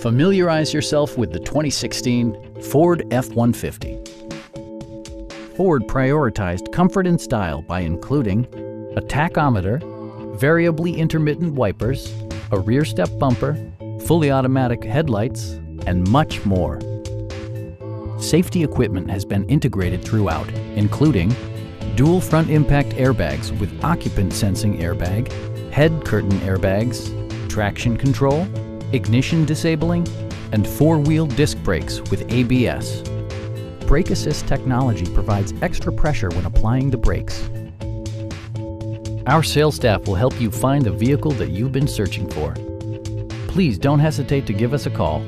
Familiarize yourself with the 2016 Ford F-150. Ford prioritized comfort and style by including a tachometer, variably intermittent wipers, a rear step bumper, fully automatic headlights, and much more. Safety equipment has been integrated throughout, including dual front impact airbags with occupant sensing airbag, head curtain airbags, traction control, ignition disabling, and four-wheel disc brakes with ABS. Brake Assist technology provides extra pressure when applying the brakes. Our sales staff will help you find the vehicle that you've been searching for. Please don't hesitate to give us a call